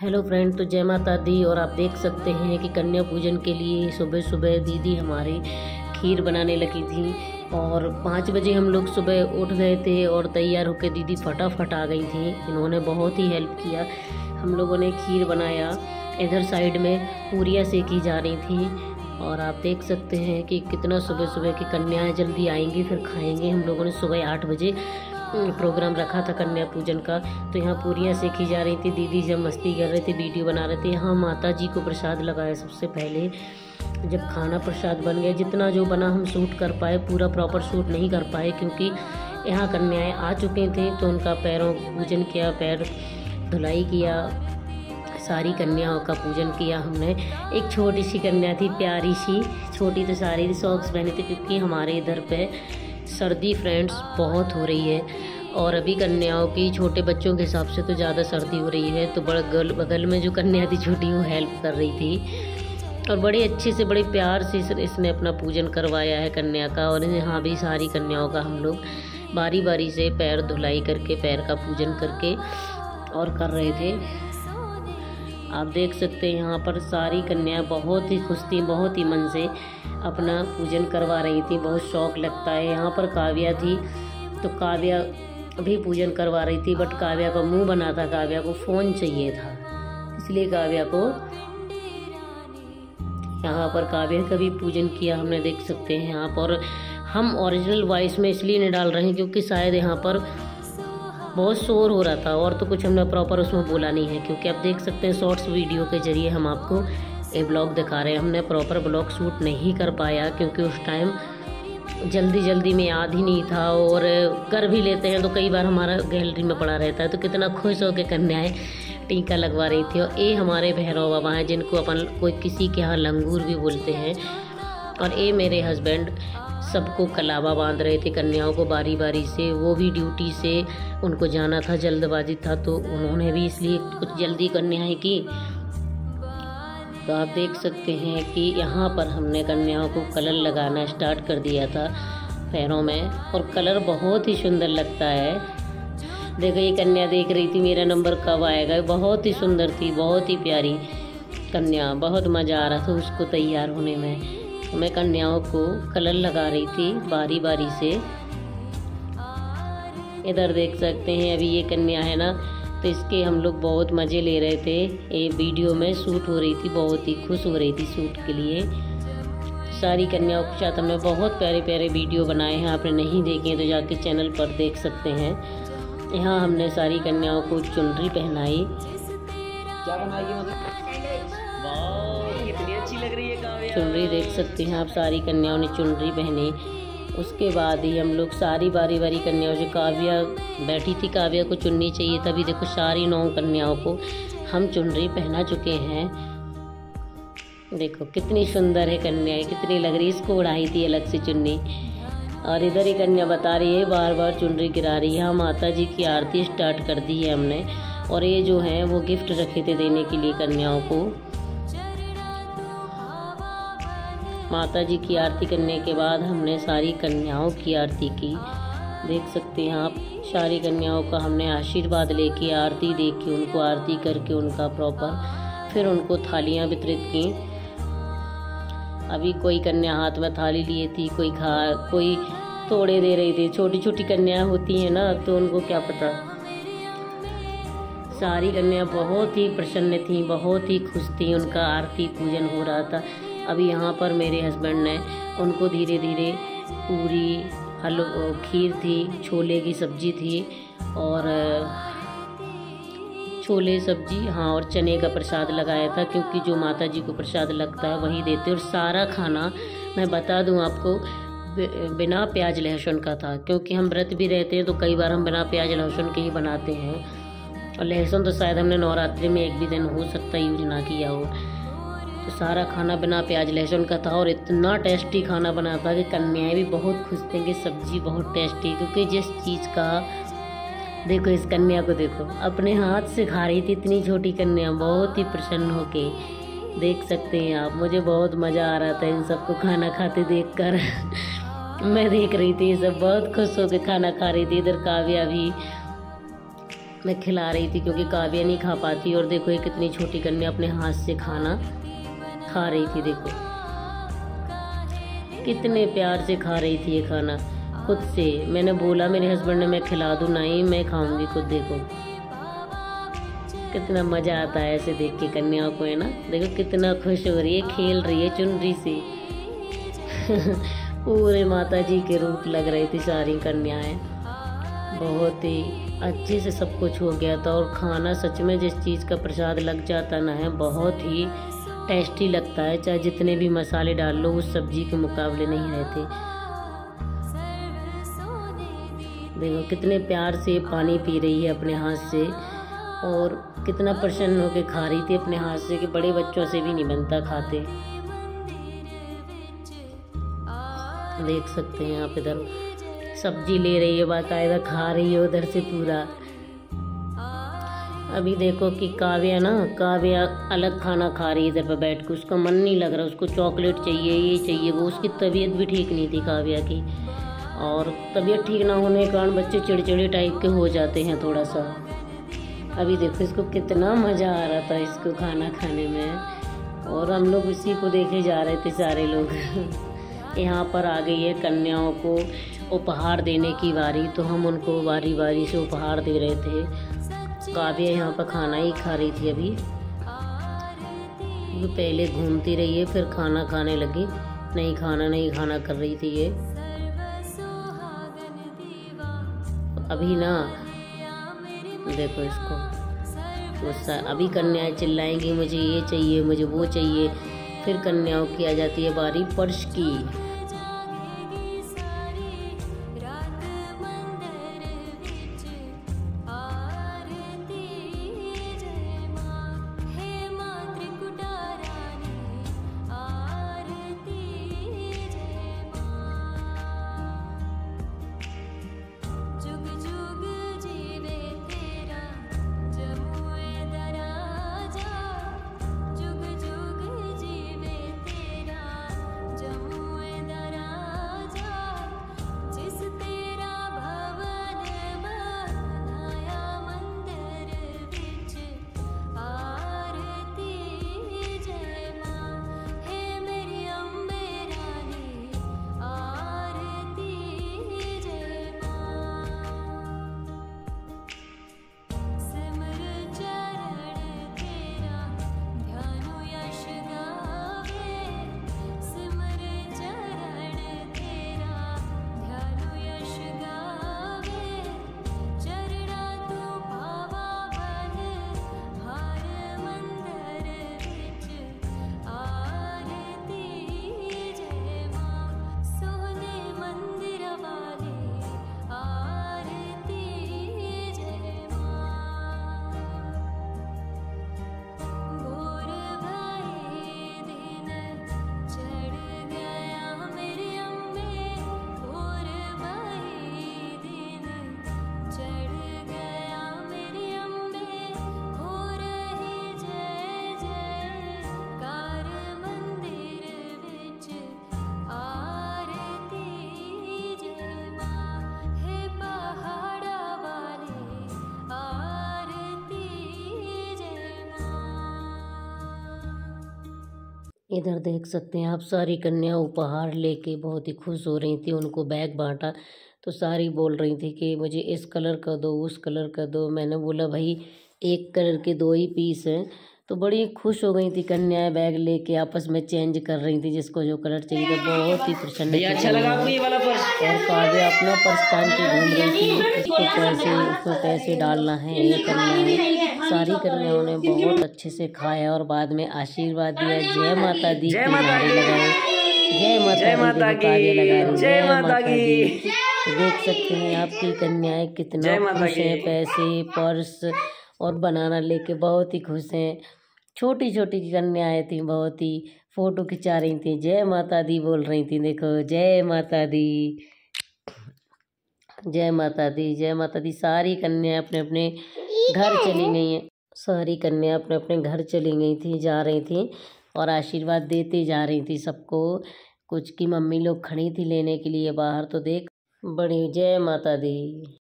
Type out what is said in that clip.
Hello friend तो जय माता दी और आप देख सकते हैं कि कन्या पूजन के लिए सुबह सुबह दीदी हमारी खीर बनाने लगी थी और पाँच बजे हम लोग सुबह उठ गए थे और तैयार होकर दीदी फटाफट आ गई थी। इन्होंने बहुत ही हेल्प किया। हम लोगों ने खीर बनाया। इधर साइड में पूरियाँ सेकी जा रही थी और आप देख सकते हैं कि कितना सुबह सुबह की कन्याएँ जल्दी आएँगी, फिर खाएँगे। हम लोगों ने सुबह आठ बजे प्रोग्राम रखा था कन्या पूजन का। तो यहाँ पूरियाँ सेकी जा रही थी। दीदी जब मस्ती कर रहे थे वीडियो बना रहे थे। यहाँ माता जी को प्रसाद लगाया सबसे पहले। जब खाना प्रसाद बन गया, जितना जो बना हम शूट कर पाए, पूरा प्रॉपर शूट नहीं कर पाए, क्योंकि यहाँ कन्याएँ आ चुके थे तो उनका पैरों पूजन किया, पैर धुलाई किया, सारी कन्याओं का पूजन किया हमने। एक छोटी सी कन्या थी, प्यारी सी। छोटी तो सारी सॉक्स पहने थे, क्योंकि हमारे इधर पे सर्दी फ्रेंड्स बहुत हो रही है। और अभी कन्याओं की छोटे बच्चों के हिसाब से तो ज़्यादा सर्दी हो रही है तो बगल बगल में जो कन्या थी छोटी, वो हेल्प कर रही थी। और बड़े अच्छे से, बड़े प्यार से इसने अपना पूजन करवाया है कन्या का, और यहाँ भी सारी कन्याओं का हम लोग बारी बारी से पैर धुलाई करके, पैर का पूजन करके और कर रहे थे। आप देख सकते हैं यहाँ पर सारी कन्या बहुत ही खुश थी, बहुत ही मन से अपना पूजन करवा रही थी, बहुत शौक लगता है। यहाँ पर काव्या थी तो काव्या भी पूजन करवा रही थी बट काव्या का मुँह बना था, काव्या को फ़ोन चाहिए था। इसलिए काव्या को यहाँ पर काव्या का भी पूजन किया हमने, देख सकते हैं यहाँ पर। हम ओरिजिनल वॉइस में इसलिए नहीं डाल रहे हैं क्योंकि शायद यहाँ पर बहुत शोर हो रहा था और तो कुछ हमने प्रॉपर उसमें बोला नहीं है, क्योंकि आप देख सकते हैं शॉर्ट्स वीडियो के ज़रिए हम आपको ये ब्लॉग दिखा रहे हैं। हमने प्रॉपर ब्लॉग शूट नहीं कर पाया, क्योंकि उस टाइम जल्दी जल्दी में याद ही नहीं था और कर भी लेते हैं तो कई बार हमारा गैलरी में पड़ा रहता है तो कितना खुश होकर कन्याएँ टीका लगवा रही थी। और ये हमारे भैरव बाबा हैं, जिनको अपन कोई किसी के यहाँ लंगूर भी बोलते हैं। और ये मेरे हस्बैंड सबको कलावा बाँध रहे थे, कन्याओं को बारी बारी से, वो भी ड्यूटी से, उनको जाना था, जल्दबाजी था तो उन्होंने भी इसलिए कुछ जल्दी कन्याएँ की। तो आप देख सकते हैं कि यहाँ पर हमने कन्याओं को कलर लगाना स्टार्ट कर दिया था पैरों में, और कलर बहुत ही सुंदर लगता है। देखो, ये कन्या देख रही थी, मेरा नंबर कब आएगा? बहुत ही सुंदर थी, बहुत ही प्यारी कन्या, बहुत मज़ा आ रहा था उसको तैयार होने में। मैं कन्याओं को कलर लगा रही थी बारी बारी से। इधर देख सकते हैं अभी ये कन्या है ना तो इसके हम लोग बहुत मज़े ले रहे थे। ये वीडियो में शूट हो रही थी बहुत ही खुश हो रही थी शूट के लिए। सारी कन्याओं के साथ हमने बहुत प्यारे प्यारे वीडियो बनाए हैं आपने नहीं देखे तो जाके चैनल पर देख सकते हैं। यहाँ हमने सारी कन्याओं को चुनरी पहनाई। क्या बनाई मतलब? चुनरी देख सकते हैं आप, सारी कन्याओं ने चुनरी पहनी। उसके बाद ही हम लोग सारी बारी बारी कन्याओं से काव्या, बैठी थी काव्या को चुननी चाहिए, तभी देखो सारी नौ कन्याओं को हम चुनरी पहना चुके हैं। देखो, कितनी सुंदर है कन्या कितनी लग रही इसको उड़ाई थी अलग से चुन्नी। और इधर ही कन्या बता रही है बार बार चुनरी गिरा रही है। हाँ माता जी की आरती स्टार्ट कर दी है हमने। और ये जो है, वो गिफ्ट रखे थे देने के लिए कन्याओं को। माता जी की आरती करने के बाद हमने सारी कन्याओं की आरती की। देख सकते हैं आप, सारी कन्याओं का हमने आशीर्वाद लेके आरती दे के उनको आरती करके उनका प्रॉपर, फिर उनको थालियाँ वितरित की। अभी कोई कन्या हाथ में थाली लिए थी, कोई खा, कोई तोड़े दे रही थी छोटी छोटी कन्या होती हैं ना तो उनको क्या पता। सारी कन्या बहुत ही प्रसन्न थी, बहुत ही खुश थी, उनका आरती पूजन हो रहा था। अभी यहाँ पर मेरे हस्बैंड ने उनको धीरे धीरे पूरी हलवा खीर थी, छोले की सब्ज़ी थी और छोले, सब्ज़ी हाँ और चने का प्रसाद लगाया था क्योंकि जो माता जी को प्रसाद लगता है वही देते और सारा खाना मैं बता दूँ आपको बिना प्याज लहसुन का था क्योंकि हम व्रत भी रहते हैं तो कई बार हम बिना प्याज लहसुन के ही बनाते हैं। और लहसुन तो शायद हमने नवरात्रि में एक भी दिन हो सकता यूज़ ना किया हो। सारा खाना बना, प्याज, लहसुन का था और इतना टेस्टी खाना बना था कि कन्याएँ भी बहुत खुश थे कि सब्ज़ी बहुत टेस्टी क्योंकि जिस चीज़ का, देखो इस कन्या को देखो, अपने हाथ से खा रही थी इतनी छोटी कन्या, बहुत ही प्रसन्न होके, देख सकते हैं आप, मुझे बहुत मज़ा आ रहा था इन सबको खाना खाते देख कर मैं देख रही थी सब, बहुत खुश होकर खाना खा रही थी, इधर काव्या भी मैं खिला रही थी क्योंकि काव्या नहीं खा पाती और देखो ये कितनी छोटी कन्या अपने हाथ से खाना खा रही थी, देखो। कितने प्यार से खा रही थी ये खाना, खुद से। मैंने बोला, मेरे हस्बैंड ने, मैं खिला दूँ, नहीं, मैं खाऊँगी खुद, देखो। कितना मज़ा आता है ऐसे देख के कन्याओं को, है ना? देखो, कितना खुश हो रही है, खेल रही है चुनरी से। पूरे माता जी के रूप लग रही थी, सारी कन्याएँ। बहुत ही अच्छे से सब कुछ हो गया था और खाना सच में जिस चीज़ का प्रसाद लग जाता ना है, बहुत ही टेस्टी लगता है, चाहे जितने भी मसाले डाल लो, उस सब्ज़ी के मुकाबले नहीं रहते। देखो, कितने प्यार से पानी पी रही है अपने हाथ से, और कितना प्रसन्न होकर खा रही थी अपने हाथ से कि बड़े बच्चों से भी नहीं बनता खाते। देख सकते हैं आप इधर। सब्ज़ी ले रही है, बाकायदा खा रही है उधर से पूरा। अभी देखो कि काव्या ना, काव्या अलग खाना खा रही है इधर पर बैठ के। उसका मन नहीं लग रहा, उसको चॉकलेट चाहिए, ये चाहिए, वो उसकी तबीयत भी ठीक नहीं थी काव्या की। और तबीयत ठीक ना होने के कारण बच्चे चिड़चिड़े टाइप के हो जाते हैं थोड़ा सा अभी देखो, इसको कितना मज़ा आ रहा था इसको खाना खाने में। और हम लोग इसी को देखे जा रहे थे सारे लोग। यहाँ पर आ गई है कन्याओं को उपहार देने की बारी तो हम उनको बारी बारी से उपहार दे रहे थे। काव्या यहाँ पर खाना ही खा रही थी अभी। वो पहले घूमती रही है, फिर खाना खाने लगी। नहीं खाना नहीं खाना कर रही थी ये। अभी ना, देखो इसको। गुस्सा अभी कन्याएँ चिल्लाएँगी, मुझे ये चाहिए, मुझे वो चाहिए। फिर कन्याओं की आ जाती है बारी, पर्श की। इधर देख सकते हैं आप सारी कन्या उपहार लेके बहुत ही खुश हो रही थी उनको बैग बांटा तो सारी बोल रही थी कि मुझे इस कलर का दो उस कलर का दो। मैंने बोला भाई एक कलर के दो ही पीस हैं। तो बड़ी खुश हो गई थी कन्याएँ बैग लेके आपस में चेंज कर रही थी जिसको जो कलर चाहिए था बहुत ही प्रसन्न अच्छा लगा ये वाला पर्स? और काव्य अपना पर्स टाइम के घूम रही थी उसको पैसे उसको पैसे डालना है ये करना है। सारी कन्याओं ने बहुत अच्छे से खाया और बाद में आशीर्वाद दिया। जय माता दी जय माता लगाए जय माता की लगा जय माता की देख सकते हैं आपकी कन्याएँ कितना खुश हैं पैसे पर्स और बनाना लेके बहुत ही खुश हैं। छोटी छोटी कन्याएँ थी बहुत ही फ़ोटो खिंचा रही थी। जय माता दी बोल रही थी देखो जय माता दी। जय माता दी जय माता दी। सारी कन्या अपने अपने घर चली गई हैं। सारी कन्या अपने अपने घर चली गई थी जा रही थी और आशीर्वाद देती जा रही थी सबको। कुछ की मम्मी लोग खड़ी थी लेने के लिए बाहर तो देख। बड़ी जय माता दी।